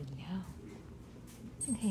你要你可